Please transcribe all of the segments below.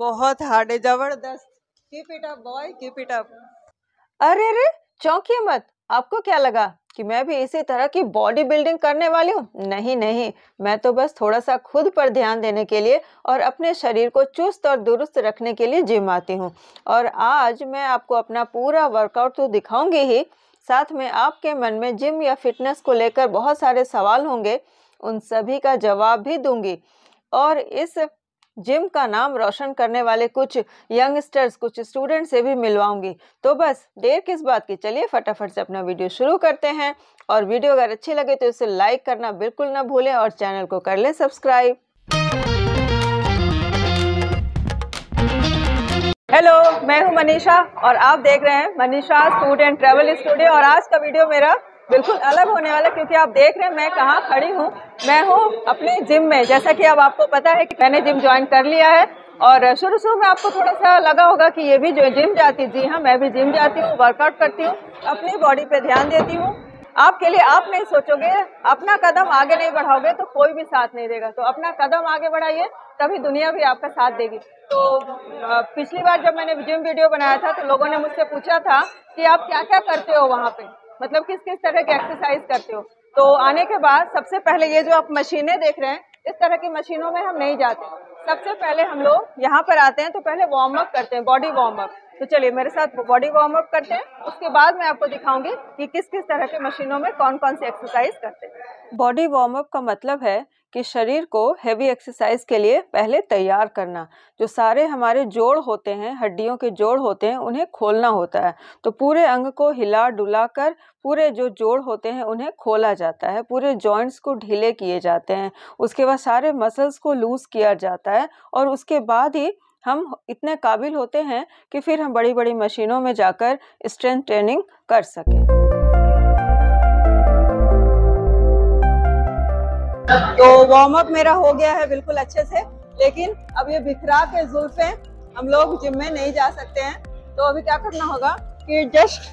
बहुत हार्ड है, ज़बरदस्त। Keep it up boy keep it up अरे रे चौंकिए मत। आपको क्या लगा कि मैं भी इसी तरह की बॉडी बिल्डिंग करने वाली हूँ? नहीं नहीं। मैं तो बस थोड़ा सा खुद पर ध्यान देने के लिए और अपने शरीर को चुस्त और दुरुस्त रखने के लिए जिम आती हूँ। और आज मैं आपको अपना पूरा वर्कआउट तो दिखाऊँगी ही। साथ में आपके मन में जिम या फिटनेस को लेकर बहुत सारे सवाल होंगे। उन सभी का जवाब भी दूँगी। और इस जिम का नाम रोशन करने वाले कुछ यंगस्टर्स, कुछ स्टूडेंट से भी मिलवाऊँगी। तो बस, देर किस बात की? चलिए फटाफट से अपना वीडियो शुरू करते हैं। और वीडियो अगर अच्छी लगे तो इसे लाइक करना बिल्कुल ना भूलें और चैनल को कर लें सब्सक्राइब। हेलो, मैं हूँ मनीषा और आप देख रहे हैं मनीषा स्टूडेंट ट्रेवल स्टूडियो और आज का वीडियो मेरा बिल्कुल अलग होने वाला, क्योंकि आप देख रहे हैं मैं कहाँ खड़ी हूँ। मैं हूँ अपने जिम में। जैसा कि अब आपको पता है कि मैंने जिम ज्वाइन कर लिया है, और शुरू शुरू में आपको थोड़ा सा लगा होगा कि ये भी जो जिम जाती, जी हाँ मैं भी जिम जाती हूँ वर्कआउट करती हूँ, अपनी बॉडी पे ध्यान देती हूँ। आपके लिए आप नहीं सोचोगे, अपना कदम आगे नहीं बढ़ाओगे तो कोई भी साथ नहीं देगा। तो अपना कदम आगे बढ़ाइए, तभी दुनिया भी आपका साथ देगी। तो पिछली बार जब मैंने जिम वीडियो बनाया था तो लोगों ने मुझसे पूछा था कि आप क्या क्या करते हो वहाँ पे? मतलब किस किस तरह की एक्सरसाइज करते हो? तो आने के बाद सबसे पहले ये जो आप मशीनें देख रहे हैं, इस तरह की मशीनों में हम नहीं जाते। सबसे पहले हम लोग यहाँ पर आते हैं तो पहले वार्म अप करते हैं बॉडी वार्म अप तो चलिए मेरे साथ बॉडी वार्म अप करते हैं। उसके बाद मैं आपको दिखाऊँगी कि किस किस तरह के मशीनों में कौन कौन सी एक्सरसाइज करते हैं। बॉडी वार्म अप का मतलब है कि शरीर को हैवी एक्सरसाइज के लिए पहले तैयार करना। जो सारे हमारे जोड़ होते हैं, हड्डियों के जोड़ होते हैं, उन्हें खोलना होता है। तो पूरे अंग को हिला डुला कर, पूरे जो जोड़ होते हैं, उन्हें खोला जाता है। पूरे जॉइंट्स को ढीले किए जाते हैं। उसके बाद सारे मसल्स को लूज़ किया जाता है और उसके बाद ही हम इतने काबिल होते हैं कि फिर हम बड़ी बड़ी मशीनों में जाकर स्ट्रेंथ ट्रेनिंग कर सकें। तो वार्म अप मेरा हो गया है बिल्कुल अच्छे से, लेकिन अब ये बिखरा के जुल्फे हम लोग जिम में नहीं जा सकते हैं। तो अभी क्या करना होगा कि just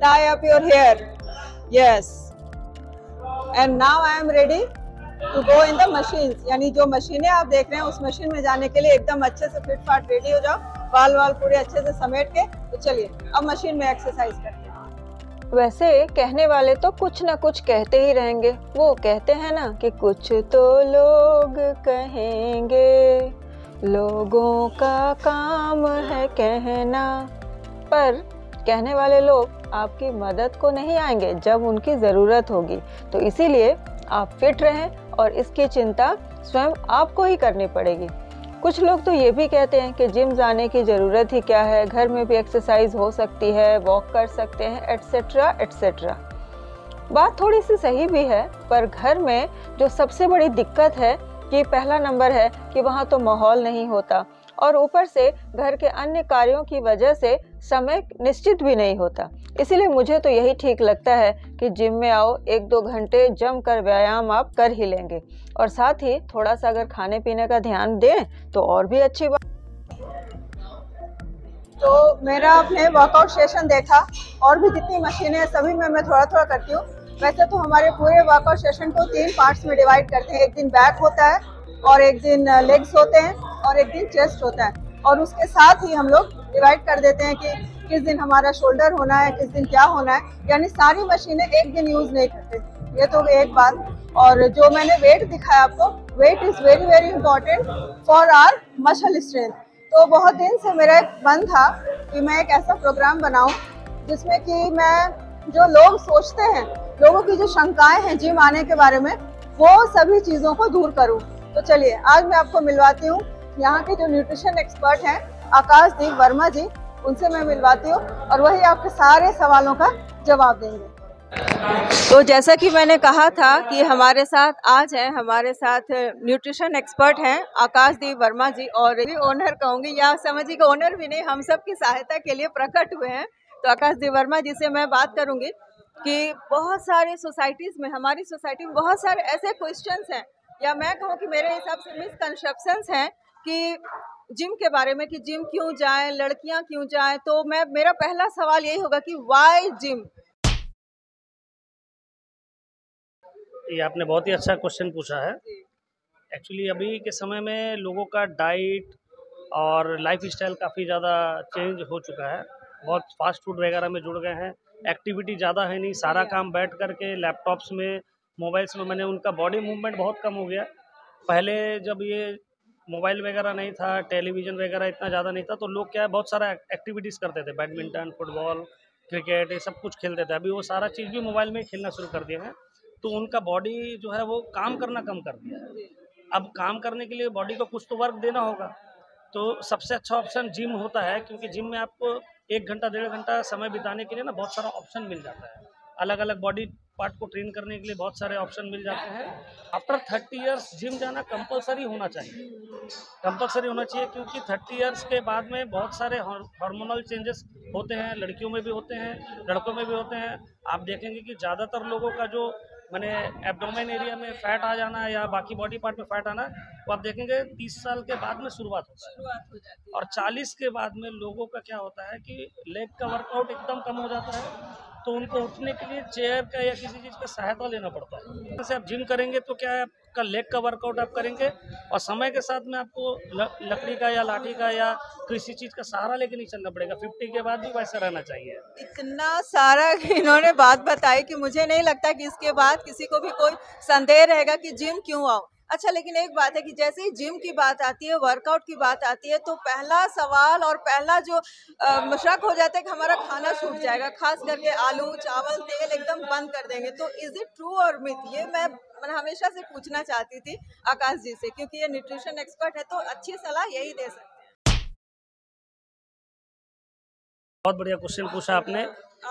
tie up your hair yes and now I am ready to go in the machine यानी जो मशीनें आप देख रहे हैं, उस मशीन में जाने के लिए एकदम अच्छे से फिट फाट रेडी हो जाओ बाल वाल पूरे अच्छे से समेट के। तो चलिए, अब मशीन में एक्सरसाइज करते हैं। वैसे कहने वाले तो कुछ ना कुछ कहते ही रहेंगे। वो कहते हैं ना कि कुछ तो लोग कहेंगे। लोगों का काम है कहना। पर कहने वाले लोग आपकी मदद को नहीं आएँगे जब उनकी ज़रूरत होगी। तो इसीलिए आप फिट रहें और इसकी चिंता स्वयं आपको ही करनी पड़ेगी। कुछ लोग तो ये भी कहते हैं कि जिम जाने की ज़रूरत ही क्या है, घर में भी एक्सरसाइज हो सकती है वॉक कर सकते हैं एट्सेट्रा एट्सेट्रा बात थोड़ी सी सही भी है, पर घर में जो सबसे बड़ी दिक्कत है कि पहला नंबर है कि वहाँ तो माहौल नहीं होता। और ऊपर से घर के अन्य कार्यों की वजह से समय निश्चित भी नहीं होता। इसीलिए मुझे तो यही ठीक लगता है कि जिम में आओ, एक दो घंटे जम कर व्यायाम आप कर ही लेंगे। और साथ ही थोड़ा सा अगर खाने पीने का ध्यान दें तो और भी अच्छी बात। तो मेरा आपने वर्कआउट सेशन देखा, और भी जितनी मशीनें हैं, सभी में मैं थोड़ा थोड़ा करती हूँ। वैसे तो हमारे पूरे वर्कआउट सेशन को तीन पार्ट्स में डिवाइड करते हैं। एक दिन बैक होता है, और एक दिन लेग्स होते हैं। और एक दिन चेस्ट होता है। और उसके साथ ही हम लोग डिवाइड कर देते हैं कि किस दिन हमारा शोल्डर होना है, किस दिन क्या होना है। यानी सारी मशीनें एक दिन यूज़ नहीं करते। ये तो एक बात। और जो मैंने वेट दिखाया आपको weight is very very important for our muscle strength तो बहुत दिन से मेरा एक मन था कि मैं एक ऐसा प्रोग्राम बनाऊँ, जिसमें कि मैं जो लोग सोचते हैं, लोगों की जो शंकाएँ हैं जिम आने के बारे में, वो सभी चीज़ों को दूर करूँ। तो चलिए, आज मैं आपको मिलवाती हूँ यहाँ के जो न्यूट्रिशन एक्सपर्ट हैं, आकाश दीप वर्मा जी, उनसे मैं मिलवाती हूँ और वही आपके सारे सवालों का जवाब देंगे। तो जैसा कि मैंने कहा था कि हमारे साथ आज है, हमारे साथ न्यूट्रिशन एक्सपर्ट हैं, आकाश दीप वर्मा जी, और भी ओनर कहूँगी, या समझिए कि ओनर भी नहीं, हम सब की सहायता के लिए प्रकट हुए हैं। तो आकाश दीप वर्मा जी से मैं बात करूँगी कि बहुत सारे सोसाइटीज़ में, हमारी सोसाइटी में बहुत सारे ऐसे क्वेश्चंस हैं, या मैं कहूँ कि मेरे हिसाब से मिसकनसेप्शंस हैं कि जिम के बारे में कि जिम क्यों जाएँ लड़कियाँ क्यों जाएँ? तो मैं मेरा पहला सवाल यही होगा कि वाई जिम ये आपने बहुत ही अच्छा क्वेश्चन पूछा है। एक्चुअली अभी के समय में लोगों का डाइट और लाइफ स्टाइल काफ़ी ज़्यादा चेंज हो चुका है। बहुत फास्ट फ़ूड वगैरह में जुड़ गए हैं। एक्टिविटी ज़्यादा है नहीं। सारा काम बैठ करके लैपटॉप्स में मोबाइल्स में मैंने उनका बॉडी मूवमेंट बहुत कम हो गया। पहले जब ये मोबाइल वगैरह नहीं था, टेलीविज़न वगैरह इतना ज़्यादा नहीं था तो लोग क्या है, बहुत सारा एक्टिविटीज़ करते थे बैडमिंटन फुटबॉल क्रिकेट ये सब कुछ खेलते थे। अभी वो सारा चीज़ भी मोबाइल में खेलना शुरू कर दिए हैं तो उनका बॉडी जो है वो काम करना कम कर दिया है। अब काम करने के लिए बॉडी को कुछ तो वर्क देना होगा। तो सबसे अच्छा ऑप्शन जिम होता है, क्योंकि जिम में आपको एक घंटा, डेढ़ घंटा समय बिताने के लिए ना बहुत सारा ऑप्शन मिल जाता है। अलग अलग बॉडी पार्ट को ट्रेन करने के लिए बहुत सारे ऑप्शन मिल जाते हैं। आफ्टर थर्टी इयर्स जिम जाना कंपलसरी होना चाहिए। कंपलसरी होना चाहिए क्योंकि थर्टी इयर्स के बाद में बहुत सारे हार्मोनल चेंजेस होते हैं लड़कियों में भी होते हैं लड़कों में भी होते हैं। आप देखेंगे कि ज़्यादातर लोगों का जो मैंने एब्डोमेन एरिया में फैट आ जाना या बाकी बॉडी पार्ट में फैट आना वो आप देखेंगे तीस साल के बाद में शुरुआत होता हो। है और चालीस के बाद में लोगों का क्या होता है कि लेग का वर्कआउट एकदम कम हो जाता है। तो उनको उठने के लिए चेयर का या किसी चीज़ का सहायता लेना पड़ता है। जैसे आप जिम करेंगे तो क्या है, आपका लेग का वर्कआउट आप करेंगे और समय के साथ में आपको लकड़ी का या लाठी का या किसी चीज़ का सहारा लेके नहीं चलना पड़ेगा। फिफ्टी के बाद भी वैसा रहना चाहिए। इतना सारा इन्होंने बात बताई कि मुझे नहीं लगता कि इसके बाद किसी को भी कोई संदेह रहेगा कि जिम क्यों आओ। अच्छा लेकिन एक बात है कि जैसे ही जिम की बात आती है वर्कआउट की बात आती है तो पहला सवाल और पहला जो शक हो जाता है कि हमारा खाना छूट जाएगा खास करके आलू चावल तेल एकदम बंद कर देंगे। तो इज़ इट ट्रू और मिथ ये मैं मैं हमेशा से पूछना चाहती थी आकाश जी से क्योंकि ये न्यूट्रिशन एक्सपर्ट है तो अच्छी सलाह यही दे सकते बहुत बढ़िया क्वेश्चन पूछा आपने।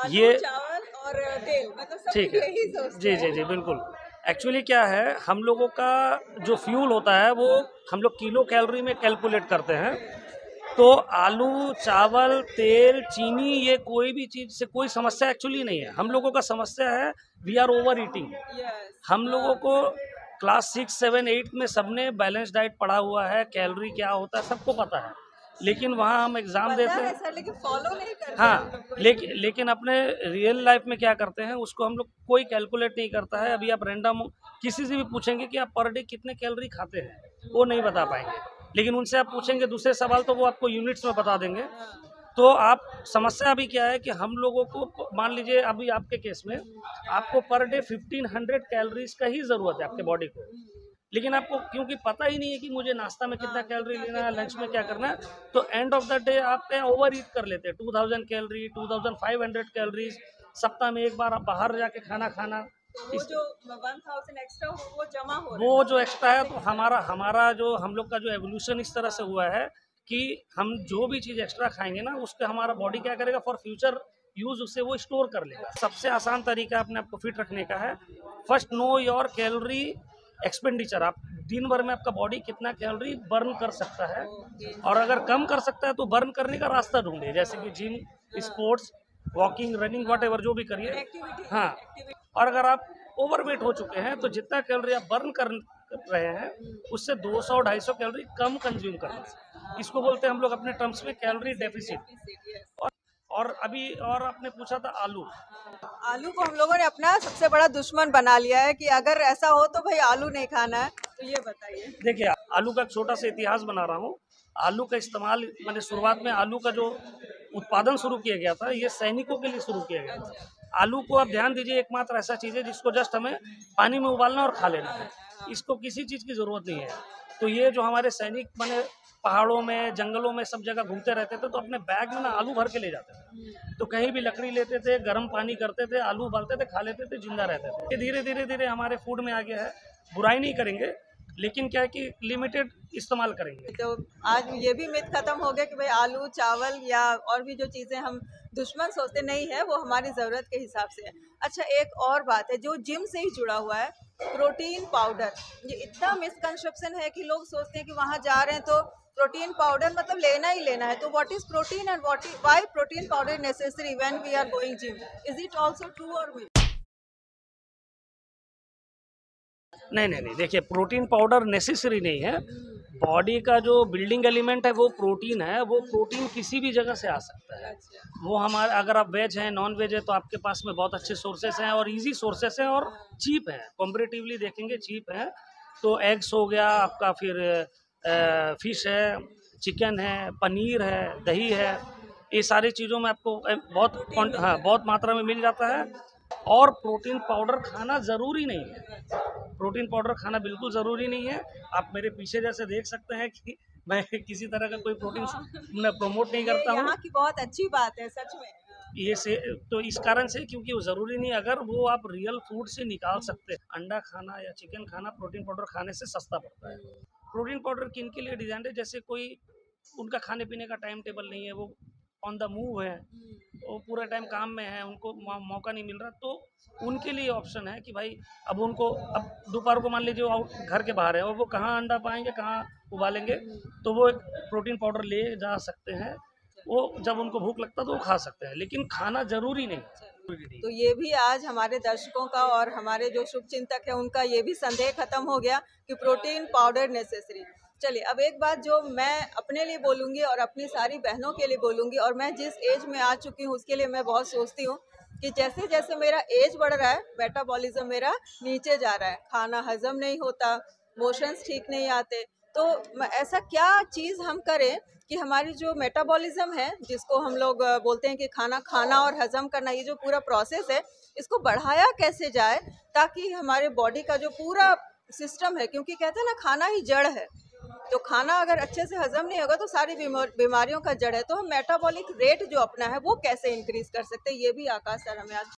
ये चावल और तेल मतलब सब ठीक है। जी जी जी बिल्कुल। एक्चुअली क्या है हम लोगों का जो फ्यूल होता है वो हम लोग किलो कैलोरी में कैलकुलेट करते हैं। तो आलू चावल तेल चीनी ये कोई भी चीज़ से कोई समस्या एक्चुअली नहीं है। हम लोगों का समस्या है वी आर ओवर ईटिंग हम लोगों को क्लास सिक्स सेवन एट में सबने बैलेंस डाइट पढ़ा हुआ है कैलोरी क्या होता है सबको पता है। लेकिन वहाँ हम एग्ज़ाम देते हैं। लेकिन फॉलो नहीं करते। हाँ लेकिन लेकिन अपने रियल लाइफ में क्या करते हैं उसको हम लोग कोई कैलकुलेट नहीं करता है। अभी आप रेंडम किसी से भी पूछेंगे कि आप पर डे कितने कैलोरी खाते हैं वो नहीं बता पाएँगे। लेकिन उनसे आप पूछेंगे दूसरे सवाल तो वो आपको यूनिट्स में बता देंगे। तो आप समस्या अभी क्या है कि हम लोगों को मान लीजिए अभी आपके केस में आपको per day fifteen hundred calories का ही ज़रूरत है आपके बॉडी को। लेकिन आपको क्योंकि पता ही नहीं है कि मुझे नाश्ता में कितना कैलोरी लेना है लंच में क्या करना है तो एंड ऑफ़ द डे आप ओवर ईट कर लेते हैं two thousand calorie two thousand five hundred calories सप्ताह में एक बार आप बाहर जाके खाना खाना। तो वो जो एक्स्ट्रा हो वो जमा हो वो जो एक्स्ट्रा है तो हमारा हमारा जो हम लोग का जो एवोल्यूशन इस तरह से हुआ है कि हम जो भी चीज़ एक्स्ट्रा खाएँगे ना उसके हमारा बॉडी क्या करेगा फॉर फ्यूचर यूज़ उससे वो स्टोर कर लेगा। सबसे आसान तरीका अपने आप को फिट रखने का है first know your calorie expenditure आप दिन भर में आपका बॉडी कितना कैलोरी बर्न कर सकता है? और अगर कम कर सकता है तो बर्न करने का रास्ता ढूंढे जैसे कि gym sports walking running what जो भी करिए। हाँ। और अगर आप ओवरवेट हो चुके हैं तो जितना कैलोरी आप बर्न कर रहे हैं उससे 200 250 कैलोरी कम कंज्यूम करना। इसको बोलते हैं हम लोग अपने टर्म्स में कैलोरी डेफिसिट और, और अभी और आपने पूछा था आलू। आलू को हम लोगों ने अपना सबसे बड़ा दुश्मन बना लिया है कि अगर ऐसा हो तो भाई आलू नहीं खाना है। तो ये बताइए। देखिए आलू का एक छोटा सा इतिहास बना रहा हूँ। आलू का इस्तेमाल मैंने शुरुआत में आलू का जो उत्पादन शुरू किया गया था ये सैनिकों के लिए शुरू किया गया था। आलू को आप ध्यान दीजिए एकमात्र ऐसा चीज़ है जिसको जस्ट हमें पानी में उबालना और खा लेना है। इसको किसी चीज़ की ज़रूरत नहीं है। तो ये जो हमारे सैनिक मैंने पहाड़ों में, जंगलों में सब जगह घूमते रहते थे तो अपने बैग में ना आलू भर के ले जाते थे। तो कहीं भी लकड़ी लेते थे, गर्म पानी करते थे, आलू उबालते थे, खा लेते थे, ज़िंदा रहते थे। धीरे धीरे धीरे हमारे फ़ूड में आ गया है। बुराई नहीं करेंगे, लेकिन क्या है कि लिमिटेड इस्तेमाल करेंगे। तो आज ये भी मिथ खत्म हो गया कि भाई आलू, चावल या और भी जो चीज़ें हम दुश्मन सोचते नहीं है, वो हमारी ज़रूरत के हिसाब से है। अच्छा एक और बात है, जो जिम से ही जुड़ा हुआ है प्रोटीन पाउडर। ये इतना मिसकंसेप्शन है कि लोग सोचते हैं कि वहाँ जा रहे हैं तो प्रोटीन पाउडर मतलब लेना ही लेना है। तो what is protein and what is why protein powder necessary when we are going gym is it also true और मिथ नहीं नहीं नहीं, देखिए प्रोटीन पाउडर नेसेसरी नहीं है। बॉडी का जो बिल्डिंग एलिमेंट है, वो प्रोटीन है, वो प्रोटीन किसी भी जगह से आ सकता है। वो हमारे, अगर आप वेज हैं नॉन वेज है तो आपके पास में बहुत अच्छे सोर्सेस हैं और इजी सोर्सेस हैं और चीप हैं। कॉम्परेटिवली देखेंगे चीप हैं। तो एग्स हो गया, आपका फिर फ़िश है चिकन है, पनीर है, दही है। ये सारी चीज़ों में आपको बहुत हाँ बहुत मात्रा में मिल जाता है। और प्रोटीन पाउडर खाना ज़रूरी नहीं है। प्रोटीन पाउडर खाना बिल्कुल ज़रूरी नहीं है। आप मेरे पीछे जैसे देख सकते हैं कि मैं किसी तरह का कोई प्रोटीन प्रमोट नहीं करता हूँ। की बहुत अच्छी बात है सच में। ये से तो इस कारण से क्योंकि वो ज़रूरी नहीं अगर वो आप रियल फ़ूड से निकाल सकते हैं अंडा खाना या चिकन खाना प्रोटीन पाउडर खाने से सस्ता पड़ता है। प्रोटीन पाउडर किन के लिए डिज़ाइन है? जैसे कोई उनका खाने पीने का टाइम टेबल नहीं है वो ऑन द मूव है। वो पूरा टाइम काम में है उनको मौका नहीं मिल रहा। तो उनके लिए ऑप्शन है कि भाई अब उनको अब दोपहर को मान लीजिए वो घर के बाहर है और वो कहाँ अंडा पाएँगे कहाँ उबालेंगे तो वो एक प्रोटीन पाउडर ले जा सकते हैं। वो जब उनको भूख लगता है तो वो खा सकते हैं लेकिन खाना ज़रूरी नहीं तो ये भी आज हमारे दर्शकों का और हमारे जो शुभ चिंतक है उनका ये भी संदेह खत्म हो गया कि प्रोटीन पाउडर नेसेसरी चलिए, अब एक बात जो मैं अपने लिए बोलूँगी और अपनी सारी बहनों के लिए बोलूँगी और मैं जिस एज में आ चुकी हूँ, उसके लिए मैं बहुत सोचती हूँ कि जैसे जैसे मेरा एज बढ़ रहा है मेटाबॉलिज्म मेरा नीचे जा रहा है। खाना हजम नहीं होता मोशंस ठीक नहीं आते। तो ऐसा क्या चीज़ हम करें कि हमारी जो मेटाबॉलिज्म है, जिसको हम लोग बोलते हैं कि खाना खाना और हजम करना, ये जो पूरा प्रोसेस है, इसको बढ़ाया कैसे जाए ताकि हमारे बॉडी का जो पूरा सिस्टम है, क्योंकि कहते हैं ना, खाना ही जड़ है। तो खाना अगर अच्छे से हजम नहीं होगा तो सारी बीमारियों का जड़ है। तो हम मेटाबॉलिक रेट जो अपना है वो कैसे इंक्रीज कर सकते हैं? ये भी आकाश सर हमें आज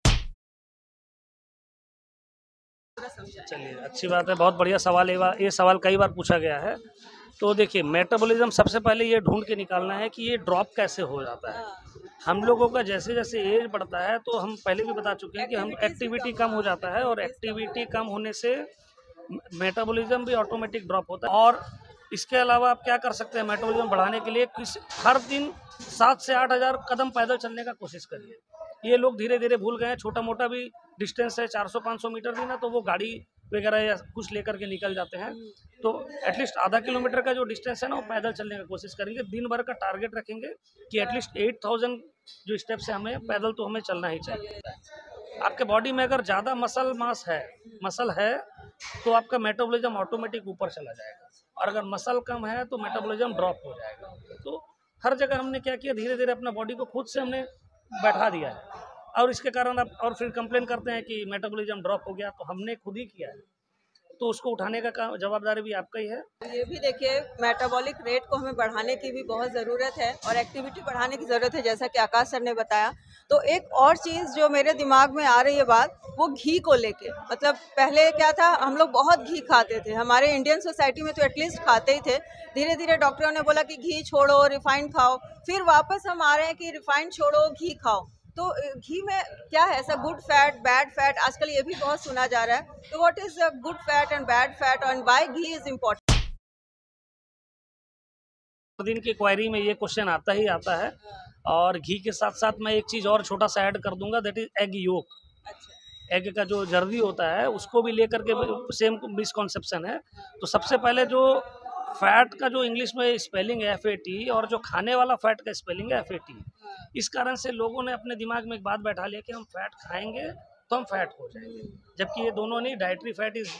चलिए अच्छी बात है। बहुत बढ़िया सवाल ये सवाल कई बार पूछा गया है। तो देखिए मेटाबॉलिज्म सबसे पहले ये ढूंढ के निकालना है कि ये ड्रॉप कैसे हो जाता है। हम लोगों का जैसे जैसे एज बढ़ता है तो हम पहले भी बता चुके हैं कि हम एक्टिविटी कम हो जाता है और एक्टिविटी कम होने से मेटाबॉलिज्म भी ऑटोमेटिक ड्रॉप होता है। और इसके अलावा आप क्या कर सकते हैं मेटाबॉलिज्म बढ़ाने के लिए किस, हर दिन सात से आठ हज़ार कदम पैदल चलने का कोशिश करिए। ये लोग धीरे धीरे भूल गए हैं छोटा मोटा भी डिस्टेंस है 400-500 मीटर भी ना तो वो गाड़ी वगैरह या कुछ लेकर के निकल जाते हैं। तो एटलीस्ट आधा किलोमीटर का जो डिस्टेंस है ना, वो पैदल चलने की कोशिश करेंगे। दिन भर का टारगेट रखेंगे कि एटलीस्ट एट थाउज़ेंड जो स्टेप्स है हमें, पैदल तो हमें चलना ही चाहिए। आपके बॉडी में अगर ज़्यादा मसल मास है मसल है तो आपका मेटाबॉलिज्म ऑटोमेटिक ऊपर चला जाएगा। और अगर मसल कम है तो मेटाबॉलिज्म ड्रॉप हो जाएगा। तो हर जगह हमने क्या किया? धीरे धीरे अपना बॉडी को खुद से हमने बैठा दिया है। और इसके कारण आप और फिर कंप्लेन करते हैं कि मेटाबॉलिज्म ड्रॉप हो गया तो हमने खुद ही किया है। तो उसको उठाने का जवाबदारी भी आपका ही है। ये भी देखिए मेटाबॉलिक रेट को हमें बढ़ाने की भी बहुत ज़रूरत है और एक्टिविटी बढ़ाने की ज़रूरत है, जैसा कि आकाश सर ने बताया। तो एक और चीज़ जो मेरे दिमाग में आ रही है बात, वो घी को लेके। मतलब पहले क्या था, हम लोग बहुत घी खाते थे। हमारे इंडियन सोसाइटी में तो एटलीस्ट खाते ही थे। धीरे धीरे डॉक्टरों ने बोला कि घी छोड़ो रिफाइंड खाओ। फिर वापस हम आ रहे हैं कि रिफाइंड छोड़ो, घी खाओ। तो घी में क्या है ऐसा गुड फैट बैड फैट आजकल ये भी बहुत सुना जा रहा है। तो what is good fat and bad fat and by ghee is important दिन की क्वायरी में ये क्वेश्चन आता ही आता है। और घी के साथ साथ मैं एक चीज़ और छोटा सा ऐड कर दूँगा that is egg yolk egg का जो जर्दी होता है उसको भी लेकर के सेम मिसकॉन्सेप्शन है। तो सबसे पहले जो फैट का जो इंग्लिश में स्पेलिंग है एफ़ ए टी और जो खाने वाला फैट का स्पेलिंग है एफ़ ए टी इस कारण से लोगों ने अपने दिमाग में एक बात बैठा लिया कि हम फैट खाएँगे तो हम फैट हो जाएँगे। जबकि ये दोनों नहीं डाइटरी फैट इज़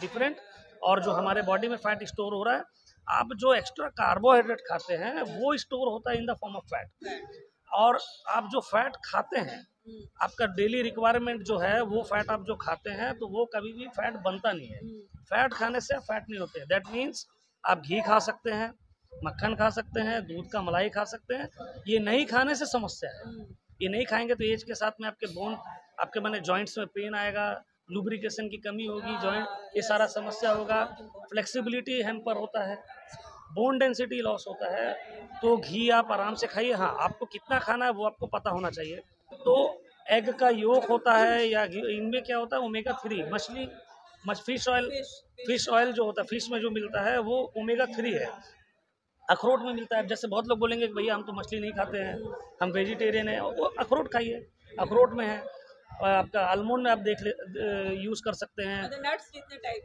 डिफरेंट और जो हमारे बॉडी में फैट स्टोर हो रहा है आप जो एक्स्ट्रा कार्बोहाइड्रेट खाते हैं वो स्टोर होता है in the form of fat और आप जो फैट खाते हैं आपका डेली रिक्वायरमेंट जो है वो फैट आप जो खाते हैं तो वो कभी भी फैट बनता नहीं है। फैट खाने से फैट नहीं होते। दैट मीन्स आप घी खा सकते हैं, मक्खन खा सकते हैं, दूध का मलाई खा सकते हैं। ये नहीं खाने से समस्या है। ये नहीं खाएँगे तो एज के साथ में आपके बोन आपके मैंने जॉइंट्स में पेन आएगा लुब्रिकेशन की कमी होगी जॉइंट ये सारा समस्या होगा। फ्लेक्सिबिलिटी पर होता है बोन डेंसिटी लॉस होता है। तो घी आप आराम से खाइए। हाँ आपको कितना खाना है वो आपको पता होना चाहिए। तो एग का योग होता है या इनमें क्या होता है ओमेगा थ्री मछली मछ फ़िश ऑयल फ़िश ऑयल जो होता है फ़िश में जो मिलता है वो ओमेगा थ्री है। अखरोट में मिलता है। जैसे बहुत लोग बोलेंगे कि भैया हम तो मछली नहीं खाते हैं हम वेजिटेरियन हैं वो अखरोट खाइए। अखरोट में है। और आपका आलमंड आप देख ले यूज़ कर सकते हैं। नट्स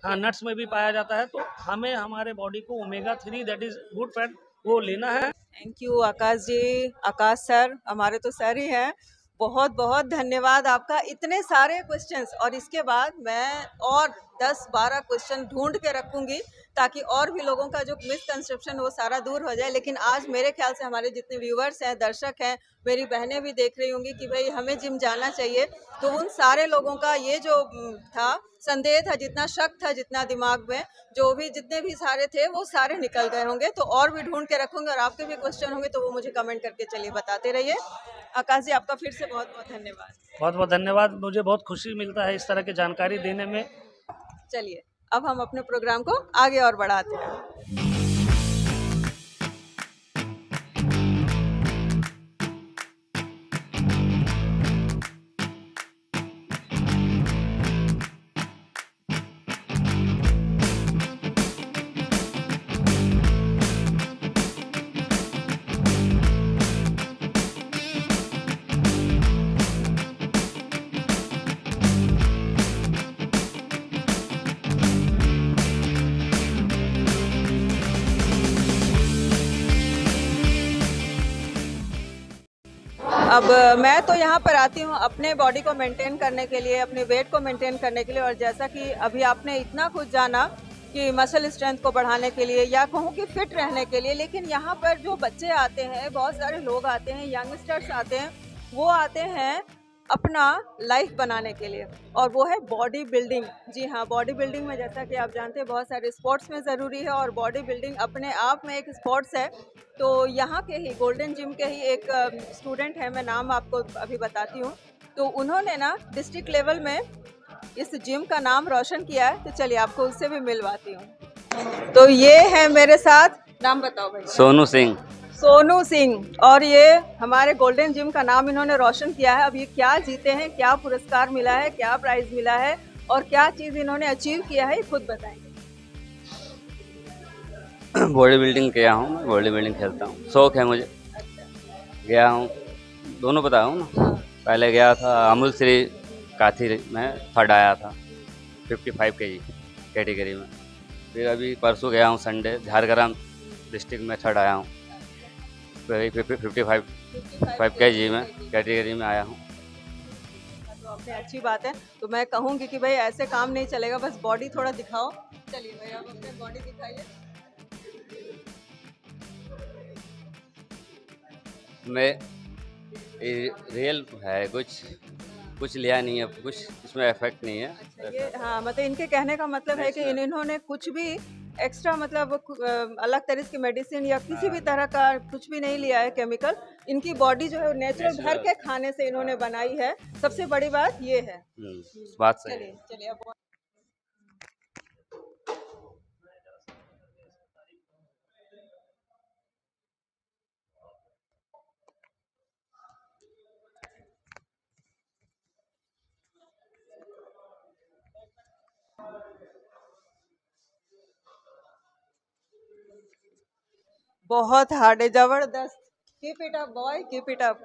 हाँ नट्स में भी पाया जाता है। तो हमें हमारे बॉडी को omega three that is good fat वो लेना है। Thank you Akash ji. Akash sir हमारे तो सर ही हैं। बहुत बहुत धन्यवाद आपका इतने सारे क्वेश्चंस और इसके बाद मैं और दस बारह क्वेश्चन ढूंढ के रखूँगी ताकि और भी लोगों का जो मिसकंसेप्शन वो सारा दूर हो जाए। लेकिन आज मेरे ख्याल से हमारे जितने व्यूवर्स हैं, दर्शक हैं, मेरी बहनें भी देख रही होंगी कि भाई हमें जिम जाना चाहिए। तो उन सारे लोगों का ये जो था, संदेह था, जितना शक था, जितना दिमाग में, जो भी जितने भी सारे थे, वो सारे निकल गए होंगे। तो और भी ढूंढ के रखूँगे और आपके भी क्वेश्चन होंगे तो वो मुझे कमेंट करके चलिए बताते रहिए। आकाश जी, आपका फिर से बहुत बहुत धन्यवाद। बहुत बहुत धन्यवाद। मुझे बहुत खुशी मिलता है इस तरह की जानकारी देने में। चलिए अब हम अपने प्रोग्राम को आगे और बढ़ाते हैं। अब मैं तो यहाँ पर आती हूँ अपने बॉडी को मेंटेन करने के लिए, अपने वेट को मेंटेन करने के लिए, और जैसा कि अभी आपने इतना कुछ जाना कि मसल स्ट्रेंथ को बढ़ाने के लिए या कहूँ कि फिट रहने के लिए, लेकिन यहाँ पर जो बच्चे आते हैं, बहुत सारे लोग आते हैं यंगस्टर्स आते हैं, वो आते हैं अपना लाइफ बनाने के लिए। और वो है बॉडी बिल्डिंग जी हाँ बॉडी बिल्डिंग में जैसा कि आप जानते हैं, बहुत सारे स्पोर्ट्स में ज़रूरी है और बॉडी बिल्डिंग अपने आप में एक स्पोर्ट्स है। तो यहाँ के ही गोल्डन जिम के ही एक स्टूडेंट है, मैं नाम आपको अभी बताती हूँ। तो उन्होंने ना डिस्ट्रिक्ट लेवल में इस जिम का नाम रोशन किया है। तो चलिए आपको उससे भी मिलवाती हूँ। तो ये है मेरे साथ। नाम बताओ भाई। सोनू सिंह। सोनू सिंह, और ये हमारे गोल्डन जिम का नाम इन्होंने रोशन किया है। अब ये क्या जीते हैं, क्या पुरस्कार मिला है, क्या प्राइज मिला है, और क्या चीज़ इन्होंने अचीव किया है खुद बताएँगे। बॉडी बिल्डिंग किया हूँ, मैं बॉडी बिल्डिंग खेलता हूँ। शौक है मुझे। गया हूँ। दोनों बताया हूँ ना? पहले गया था अमूल श्री काथी में थर्ड आया था 55 फाइव के जी कैटेगरी में। फिर अभी परसों गया हूँ संडे झारग्राम डिस्ट्रिक्ट में थर्ड आया हूँ। फिफ्टी फाइव फाइव के जी में कैटेगरी में आया हूँ। तो आपने अच्छी बात है। तो मैं कहूँगी कि भाई ऐसे काम नहीं चलेगा बस बॉडी थोड़ा दिखाओ। चलिए भाई आप अपने बॉडी दिखाइए। मैं रियल है कुछ कुछ लिया नहीं है कुछ इसमें इफ़ेक्ट नहीं है। अच्छा ये हाँ मतलब इनके कहने का मतलब है कि इन इन्होंने कुछ भी एक्स्ट्रा मतलब अलग तरह की मेडिसिन या किसी भी तरह का कुछ भी नहीं लिया है केमिकल इनकी बॉडी जो है नेचुरल घर के खाने से इन्होंने बनाई है। सबसे बड़ी बात ये है। बात सही चलिए चलिए बहुत हार्ड है, ज़बरदस्त। Keep it up boy keep it up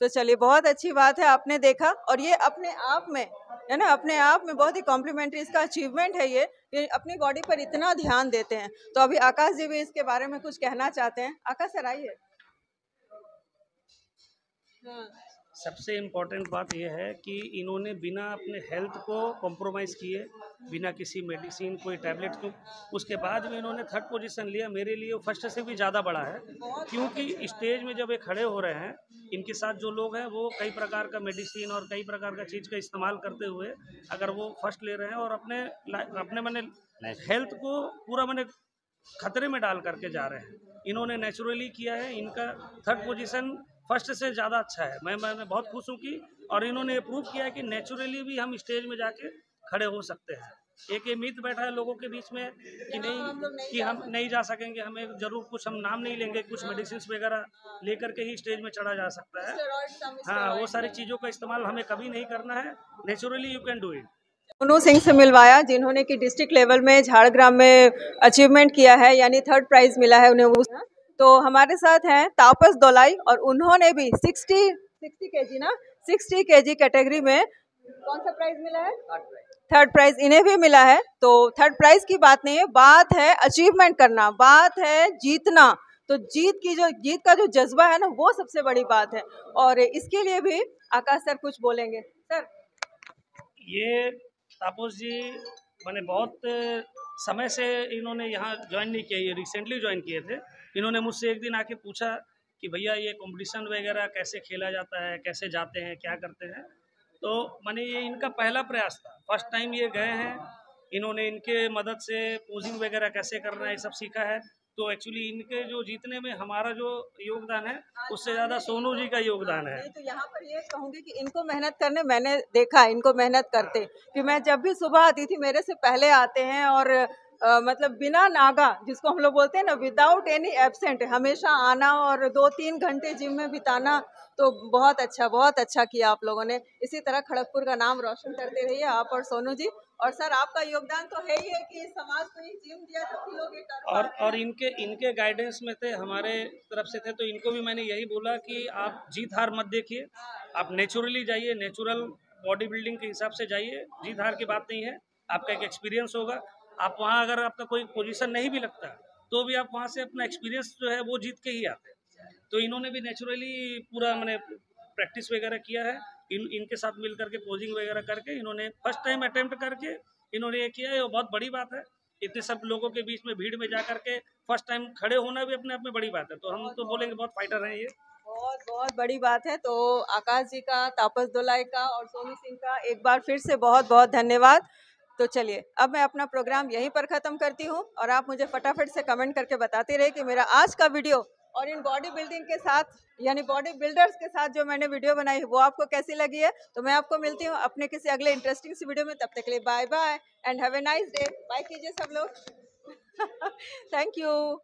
तो चलिए, बहुत अच्छी बात है, आपने देखा। और ये अपने आप में, है ना, अपने आप में बहुत ही कॉम्प्लीमेंट्री इसका अचीवमेंट है ये। ये अपनी बॉडी पर इतना ध्यान देते हैं। तो अभी आकाश जी भी इसके बारे में कुछ कहना चाहते हैं। आकाश सर, आइए। हाँ। सबसे इंपॉर्टेंट बात यह है कि इन्होंने बिना अपने हेल्थ को कॉम्प्रोमाइज़ किए बिना किसी मेडिसिन कोई टैबलेट को उसके बाद में इन्होंने थर्ड पोजीशन लिया। मेरे लिए फ़र्स्ट से भी ज़्यादा बड़ा है क्योंकि स्टेज में जब ये खड़े हो रहे हैं इनके साथ जो लोग हैं वो कई प्रकार का मेडिसिन और कई प्रकार का चीज़ का इस्तेमाल करते हुए अगर वो फ़र्स्ट ले रहे हैं और अपने अपने मैंने हेल्थ को पूरा मैंने खतरे में डाल करके जा रहे हैं। इन्होंने नेचुरली किया है इनका थर्ड पोजीशन फ़र्स्ट से ज़्यादा अच्छा है। मैं मैं मैं बहुत खुश हूँ कि और इन्होंने प्रूव किया है कि नेचुरली भी हम स्टेज में जाके खड़े हो सकते हैं। एक ये मिथ बैठा है लोगों के बीच में कि नहीं नहीं कि हम नहीं जा सकेंगे हमें ज़रूर कुछ हम नाम नहीं लेंगे कुछ मेडिसिन वगैरह लेकर के ही स्टेज में चढ़ा जा सकता है। हाँ वो सारी चीज़ों का इस्तेमाल हमें कभी नहीं करना है। Naturally you can do it Sonu Singh से मिलवाया जिन्होंने कि डिस्ट्रिक्ट लेवल में झाड़ग्राम में अचीवमेंट किया है यानी थर्ड प्राइज मिला है उन्हें वो तो हमारे साथ हैं तापस दोलाई और उन्होंने भी 60 60 केजी ना? 60 केजी कैटेगरी में कौन सा प्राइज मिला है? थर्ड प्राइज इन्हें भी मिला है। तो थर्ड प्राइज की बात नहीं है बात है अचीवमेंट करना बात है जीतना। तो जीत की जो जीत का जो जज्बा है ना वो सबसे बड़ी बात है। और इसके लिए भी आकाश सर कुछ बोलेंगे। सर। ये तापस जी मैंने बहुत समय से इन्होंने यहाँ ज्वाइन नहीं किया ये रिसेंटली ज्वाइन किए थे। इन्होंने मुझसे एक दिन आके पूछा कि भैया ये कंपटीशन वगैरह कैसे खेला जाता है, कैसे जाते हैं, क्या करते हैं? तो मैंने ये इनका पहला प्रयास था। फ़र्स्ट टाइम ये गए हैं। इन्होंने इनके मदद से पोजिंग वगैरह कैसे करना है, ये सब सीखा है। तो एक्चुअली इनके जो जीतने में हमारा जो योगदान है, उससे ज़्यादा सोनू जी का योगदान है। तो यहाँ पर ये कहूँगी कि इनको मेहनत करने, मैंने देखा इनको मेहनत करते कि मैं जब भी सुबह आती थी, मेरे से पहले आते हैं और मतलब बिना नागा, जिसको हम लोग बोलते हैं ना विदाउट एनी एबसेंट हमेशा आना और दो तीन घंटे जिम में बिताना तो बहुत अच्छा बहुत अच्छा किया आप लोगों ने। इसी तरह खड़गपुर का नाम रोशन करते रहिए आप और सोनू जी। और सर, आपका योगदान तो है ही है कि समाज को ही जिम दिया तभी लोग और और इनके इनके गाइडेंस में थे, हमारे तरफ़ से थे तो इनको भी मैंने यही बोला कि आप जीत हार मत देखिए। आप नेचुरली जाइए नेचुरल बॉडी बिल्डिंग के हिसाब से जाइए, जीत हार की बात नहीं है, आपका एक एक्सपीरियंस होगा। आप वहाँ अगर आपका कोई पोजीशन नहीं भी लगता तो भी आप वहाँ से अपना एक्सपीरियंस जो है वो जीत के ही आते हैं। तो इन्होंने भी नेचुरली पूरा मैंने प्रैक्टिस वगैरह किया है। इन, इनके साथ मिल करके पोजिंग वगैरह करके इन्होंने फ़र्स्ट टाइम अटैम्प्ट करके इन्होंने ये किया है। वो बहुत बड़ी बात है। इतने सब लोगों के बीच में भीड़ में जा करके फ़र्स्ट टाइम खड़े होना भी अपने आप में बड़ी बात है। तो हम तो बोलेंगे बहुत फाइटर हैं ये। बहुत बहुत बड़ी बात है। तो आकाश जी का, तापस दोलाई का और सोनू सिंह का एक बार फिर से बहुत बहुत धन्यवाद। तो चलिए, अब मैं अपना प्रोग्राम यहीं पर ख़त्म करती हूँ और आप मुझे फटाफट से कमेंट करके बताते रहे कि मेरा आज का वीडियो और इन बॉडी बिल्डिंग के साथ, यानी बॉडी बिल्डर्स के साथ जो मैंने वीडियो बनाई है, वो आपको कैसी लगी है? तो मैं आपको मिलती हूँ अपने किसी अगले इंटरेस्टिंग सी वीडियो में। तब तक के लिए bye bye and have a nice day bye कीजिए सब लोग। Thank you